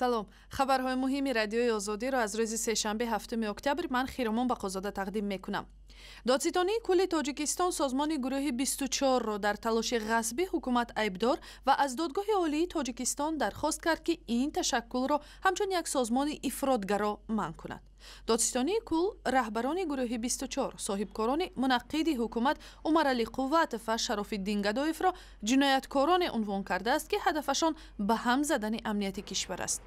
салом. Хабарҳои муҳими радиои озодиро аз рӯзи сешанбе ҳафтуми октябр ман хиромон бақозода тақдим мекунам. Додситонии кулли тоҷикистон созмони гурӯҳи бисту чорро дар талоши ғасби ҳукумат айбдор ва аз додгоҳи олии тоҷикистон дархост кард ки ин ташаккулро ҳамчун як созмони ифротгаро манъ кунад. Додситонии кул раҳбарони гурӯҳи бисту чор соҳибкорони мунаққиди ҳукумат умарали қувватов ва шарофиддин гадоевро ҷинояткороне унвон кардааст ки ҳадафашон ба ҳам задани амнияти кишвар аст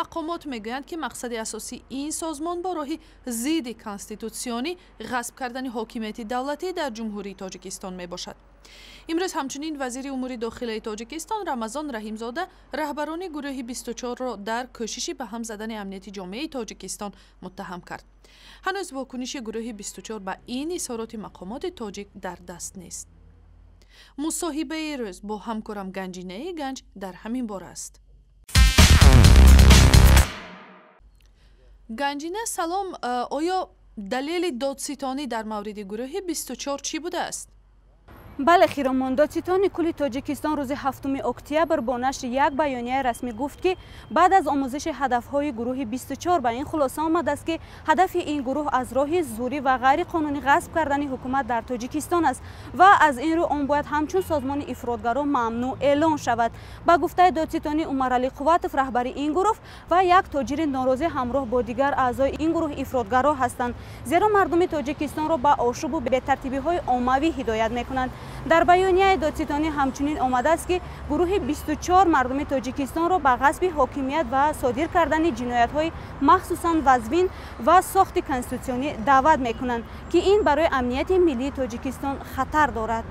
мақомот мегӯянд ки мақсади асосии ин созмон бо роҳи зидди конститутсионӣ ғасб кардани ҳокимияти давлатӣ дар ҷумҳурии тоҷикистон мебошад. Имрӯз ҳамчунин вазири умури дохилаи тоҷикистон рамазон раҳимзода раҳбарони гурӯҳи бисту чорро дар кӯшиши ба ҳам задани амнияти ҷомеаи тоҷикистон муттаҳам кард. Ҳанӯз вокуниши гурӯҳи бисту чор ба ин изҳороти мақомоти тоҷик дар даст нест. Мусоҳибаи рӯз бо ҳамкорам ганҷинаи ганҷ дар ҳамин бора аст ганҷина салом оё далели додситонӣ дар мавриди гурӯҳи бисту чор чӣ будааст бале хиромон додситони кулли тоҷикистон рӯзи ҳафтуми октябр бо нашри як баёнияи расмӣ гуфт ки баъд аз омӯзиши ҳадафҳои гурӯҳи бисту чор ба ин хулоса омадааст ки ҳадафи ин гурӯҳ аз роҳи зурӣ ва ғайриқонунӣ ғасб кардани ҳукумат дар тоҷикистон аст ва аз ин рӯ он бояд ҳамчун созмони ифротгаро мамнӯъ эълон шавад. Ба гуфтаи додситони умарали қувватов раҳбари ин гурӯҳ ва як тоҷири норозӣ ҳамроҳ бо дигар аъзои ин гурӯҳ ифротгаро ҳастанд. Зеро мардуми тоҷикистонро ба ошубу бетартибиҳои оммавӣ ҳидоят мекунанд дар баёнияи додситонӣ ҳамчунин омадааст ки гурӯҳи бисту чор мардуми тоҷикистонро ба ғасби ҳокимият ва содир кардани ҷиноятҳои махсусан вазвин ва сохти конститутсионӣ даъват мекунанд ки ин барои амнияти миллии тоҷикистон хатар дорад.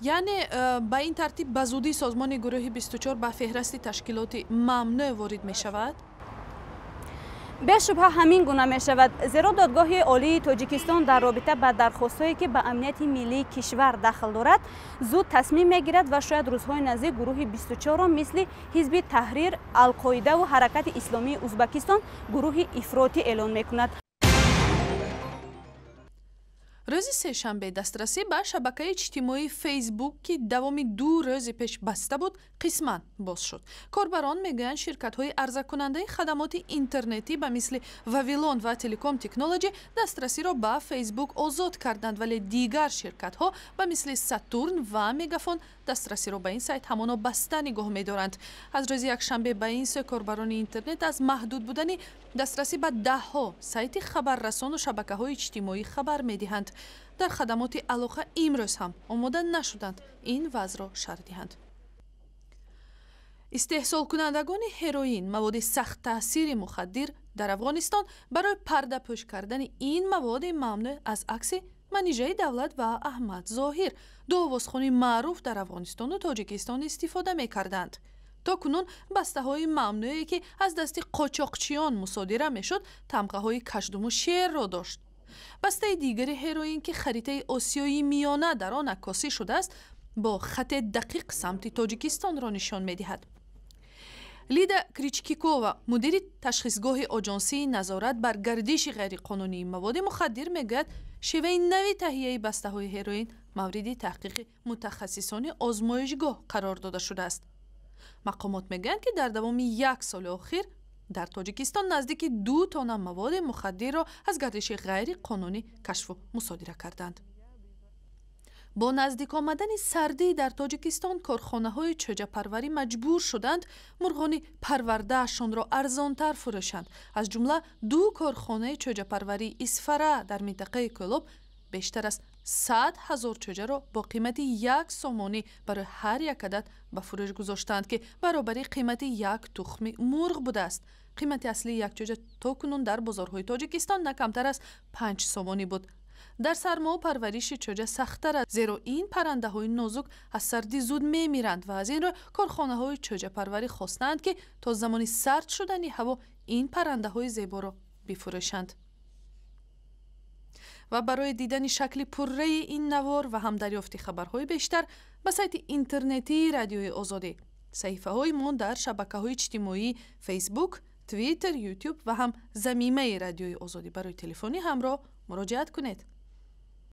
Яъне э, ба ин тартиб ба зудӣ созмони гурӯҳи бисту чор ба феҳрасти ташкилоти мамнӯъ ворид мешавад бешубҳа ҳамин гуна мешавад. Зеро додгоҳи олии тоҷикистон дар робита ба дархостҳое ки ба амнияти миллии кишвар дахл дорад зуд тасмим мегирад ва шояд рӯзҳои наздик гурӯҳи бисту чорро мисли ҳизби таҳрир алқоидаву ҳаракати исломии узбакистон гурӯҳи ифротӣ эълон мекунад рӯзи сешанбе дастрасӣ ба шабакаи иҷтимоии фейсбук ки давоми ду рӯзи пеш баста буд қисман боз шуд. Корбарон мегӯянд ширкатҳои арзакунандаи хадамоти интернетӣ ба мисли вавилон ва телеком технолоҷи дастрасиро ба фейсбук озод карданд вале дигар ширкатҳо ба мисли сатурн ва мегафон дастрасиро ба ин сайт ҳамоно баста нигоҳ медоранд. Аз рӯзи якшанбе ба ин сӯ корбарони интернет аз маҳдуд будани дастрасӣ ба даҳҳо сайти хабаррасону шабакаҳои иҷтимоӣ хабар медиҳанд дар хадамоти алоқа имрӯз ҳам омода нашуданд ин вазъро шарҳ диҳанд. Истеҳсолкунандагони ҳероин маводи сахттаъсири мухаддир дар афғонистон барои пардапӯш кардани ин маводи мамнӯъ аз акси манижаи давлат ва аҳмад зоҳир. Ду овозхони маъруф дар афғонистону тоҷикистон истифода мекарданд. То кунун бастаҳои мамнӯъе ки аз дасти қочоқчиён мусодира мешуд тамғаҳои кашдуму шерро дошт бастаи дигари ҳероин ки харитаи осиёи миёна дар он аккосӣ шудааст бо хате дақиқ самти тоҷикистонро нишон медиҳад. Лида кричкикова мудири ташхисгоҳи оҷонсии назорат бар гардиши ғайриқонунии маводи мухаддир мегӯяд шеваи нави таҳияи бастаҳои ҳероин мавриди таҳқиқи мутахассисони озмоишгоҳ қарор дода шудааст. Мақомот мегӯянд ки дар давоми як соли охир дар тоҷикистон наздики ду тонна маводи мухаддирро аз гардиши ғайриқонунӣ кашфу мусодира карданд. Бо наздик омадани сардӣ дар тоҷикистон корхонаҳои чӯҷапарварӣ маҷбур шуданд. Мурғони парвардаашонро арзонтар фурӯшанд. Аз ҷумла ду корхонаи чӯҷапарварии исфара дар минтақаи кӯлоб бештар аз сад ҳазор чӯҷаро бо қимати як сомонӣ барои ҳар як адад ба фурӯш гузоштанд ки баробари қимати як тухми мурғ будааст. Қимати аслии як чӯҷа то кунун дар бозорҳои тоҷикистон на камтар аз панҷ сомонӣ буд. Дар сармо парвариши чӯҷа сахттар аст зеро ин паррандаҳои нозук аз сардӣ зуд мемиранд ва аз ин рӯ корхонаҳои чӯҷапарварӣ хостаанд ки то замони сард шудани ҳаво ин паррандаҳои зеборо бифурӯшанд ва барои дидани шакли пурраи ин навор ва ҳам дарёфти хабарҳои бештар ба сайти интернетии радиои озодӣ. Саҳифаҳои мон дар шабакаҳои иҷтимоӣ фейсбук твиттер ютюб ва ҳам замимаи радиои озодӣ барои телефони ҳамроҳ муроҷиат кунед